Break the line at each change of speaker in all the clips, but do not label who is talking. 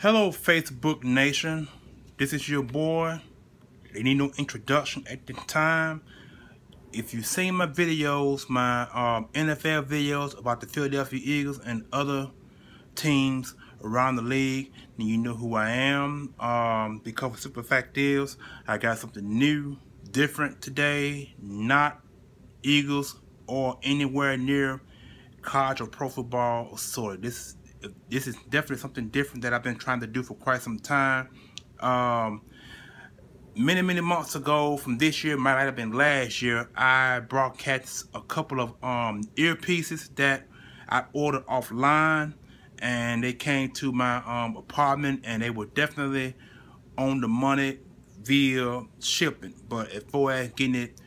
Hello, Facebook Nation. This is your boy. They need no introduction at the time. If you've seen my videos, my um, NFL videos about the Philadelphia Eagles and other teams around the league, then you know who I am. Um, because the super fact is, I got something new, different today. Not Eagles or anywhere near college or pro football. Or so this this is definitely something different that I've been trying to do for quite some time. Um, many, many months ago from this year, might have been last year, I broadcast a couple of um, earpieces that I ordered offline and they came to my um, apartment and they were definitely on the money via shipping. But as far as getting it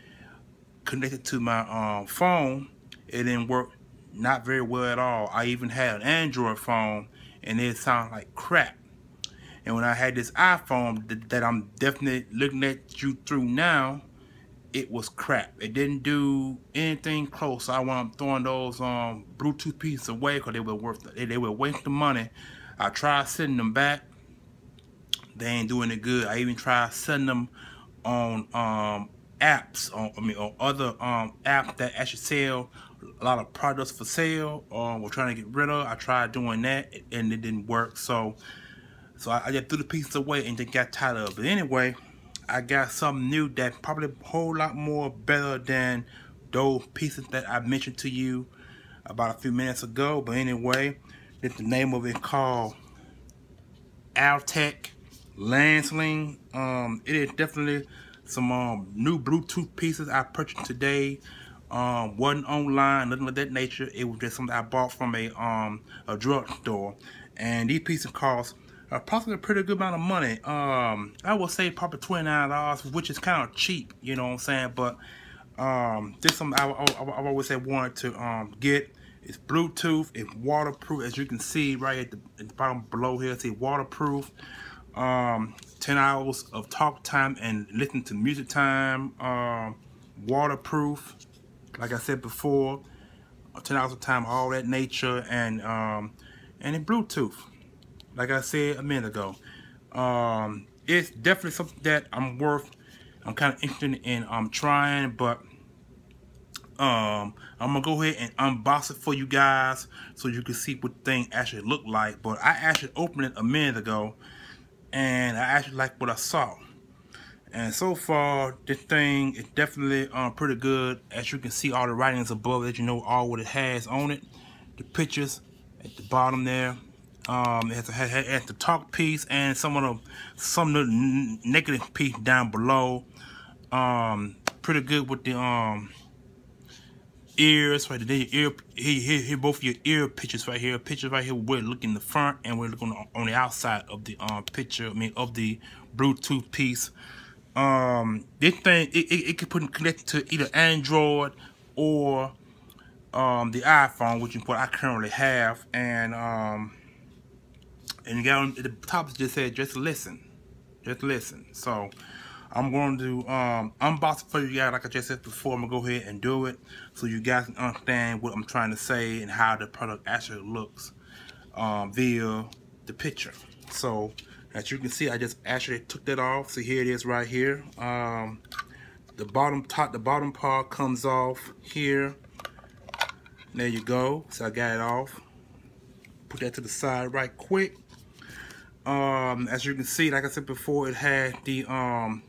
connected to my um, phone, it didn't work not very well at all. I even had an Android phone and it sounded like crap. And when I had this iPhone that, I'm definitely looking at you through now, it was crap. It didn't do anything close. I up throwing those um, Bluetooth pieces away because they were worth they, they were wasting money. I tried sending them back. They ain't doing it good. I even tried sending them on um, apps, on I mean on other um, apps that actually sell a lot of products for sale or we're trying to get rid of. I tried doing that and it didn't work. So so I, I just threw the pieces away and just got tired of it. But anyway, I got something new that probably a whole lot more better than those pieces that I mentioned to you about a few minutes ago. But anyway, it's the name of it called Altec Landsling. Um, it is definitely some um, new Bluetooth pieces I purchased today um, wasn't online, nothing of that nature. It was just something I bought from a um a drugstore, and these pieces cost approximately a pretty good amount of money. Um, I would say probably twenty nine dollars, which is kind of cheap, you know what I'm saying. But um, this something I, I, I've always said wanted to um get. It's Bluetooth. It's waterproof, as you can see right at the, at the bottom below here. It's waterproof. Um, 10 hours of talk time and listen to music time. Um, waterproof like I said before, 10 hours of time, all that nature, and um, and in Bluetooth, like I said a minute ago. Um, it's definitely something that I'm worth, I'm kind of interested in um, trying, but um, I'm gonna go ahead and unbox it for you guys so you can see what the thing actually looked like. But I actually opened it a minute ago, and I actually like what I saw. And so far, this thing is definitely um, pretty good. As you can see, all the writings above it, you know all what it has on it. The pictures at the bottom there. Um, it has, has, the talk piece and some of the some of the negative piece down below. Um, pretty good with the um ears right there. Ear here, here, here, both your ear pictures right here. Pictures right here. We're looking the front and we're looking on the outside of the um picture. I mean of the Bluetooth piece um, this thing it, it, it can put connect to either Android or um, the iPhone, which is what I currently have, and um, and you got the top just said just listen, just listen. So I'm going to um, unbox it for you guys, like I just said before. I'm gonna go ahead and do it so you guys can understand what I'm trying to say and how the product actually looks um, via the picture. So as you can see, I just actually took that off. So here it is right here. Um, the bottom top, the bottom part comes off here. There you go. So I got it off. Put that to the side right quick. Um, as you can see, like I said before, it had the um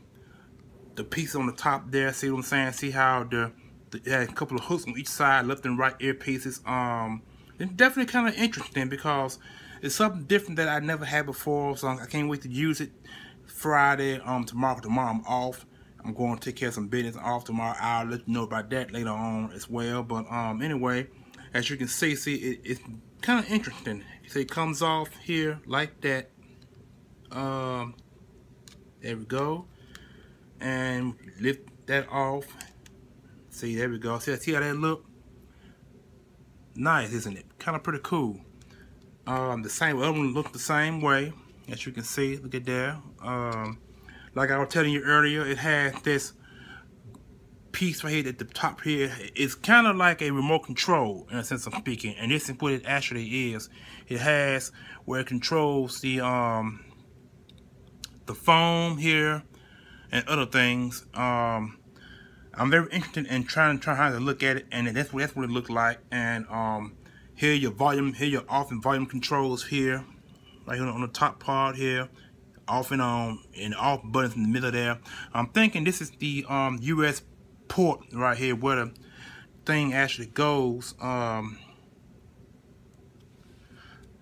the piece on the top there. See what I'm saying? See how the, the it had a couple of hooks on each side, left and right earpieces. Um, it's definitely kind of interesting because it's something different that I never had before, so I can't wait to use it. Friday, um, tomorrow, tomorrow I'm off. I'm going to take care of some business off tomorrow. I'll let you know about that later on as well. But um, anyway, as you can see, see it, it's kind of interesting. See, it comes off here like that. Um, there we go, and lift that off. See, there we go. See, see how that look? Nice, isn't it? Kind of pretty cool um, the same other one looked the same way as you can see. Look at there. Um, like I was telling you earlier it has this piece right here at the top here. It's kind of like a remote control in a sense of speaking and this is what it actually is. It has where it controls the um the foam here and other things. Um I'm very interested in trying to try to look at it and that's what that's what it looked like. And um here your volume here your off and volume controls here right here on the top part here off and on and off buttons in the middle there I'm thinking this is the um US port right here where the thing actually goes. Um,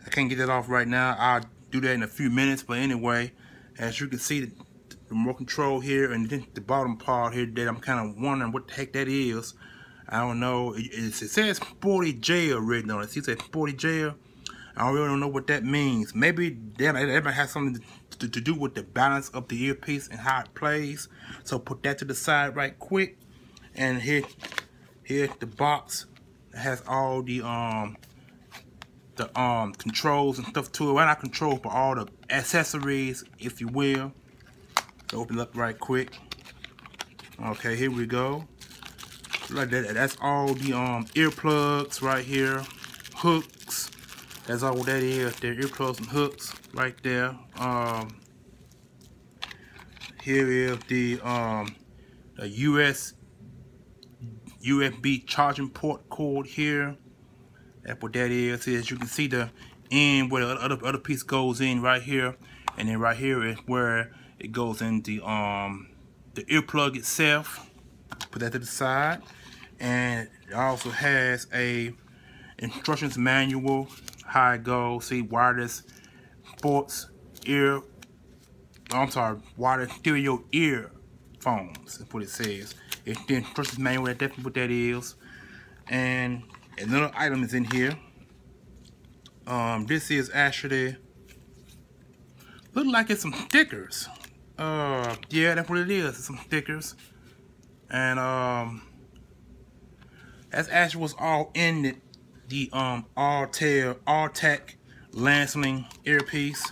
I can't get that off right now. I'll do that in a few minutes. But anyway, as you can see, the, the remote control here and then the bottom part here that I'm kind of wondering what the heck that is. I don't know. It, it says 40 jail written on it. It says 40 jail. I don't really know what that means. Maybe that, that have something to, to, to do with the balance of the earpiece and how it plays. So put that to the side right quick and here here the box has all the um the um controls and stuff to it well not controls but all the accessories if you will open it up right quick okay here we go like that that's all the um earplugs right here hooks that's all that is there earplugs and hooks right there um here is the um the US USB charging port cord here. That's what that is. As you can see the end where the other other piece goes in right here, and then right here is where it goes in the um the earplug itself. Put that to the side, and it also has a instructions manual how it goes. See wireless sports ear. I'm sorry, wireless stereo earphones. That's what it says. It's the instructions manual, that's definitely what that is. And another item is in here. Um, this is actually, look like it's some stickers. Uh, yeah, that's what it is, it's some stickers. And, um, that's actually what's all in it. The, um, Altec Lansling earpiece.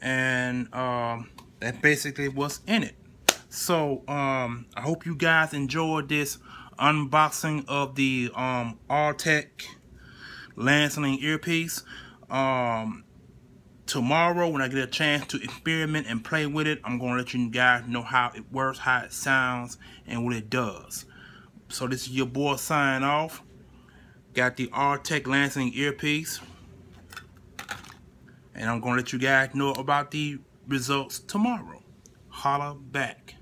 And, um, that's basically what's in it. So, um, I hope you guys enjoyed this unboxing of the um, Altec Lansling earpiece. Um, tomorrow, when I get a chance to experiment and play with it, I'm going to let you guys know how it works, how it sounds, and what it does. So this is your boy signing off. Got the Altec Lansling earpiece. And I'm going to let you guys know about the results tomorrow. Holla back.